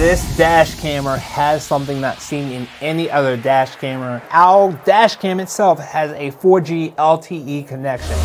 This dash camera has something not seen in any other dash camera. Owl dash cam itself has a 4G LTE connection.